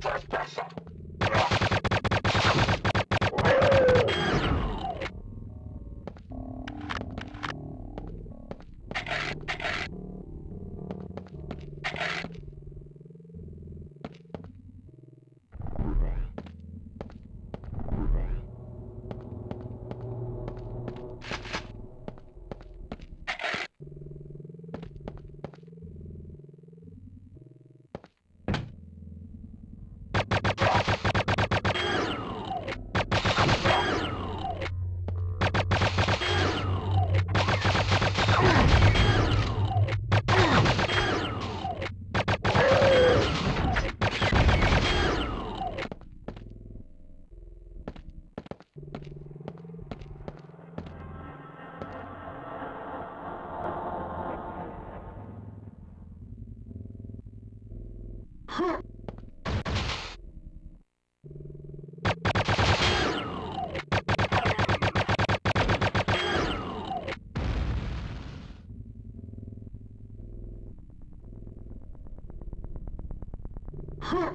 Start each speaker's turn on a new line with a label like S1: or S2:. S1: First person.
S2: Huh.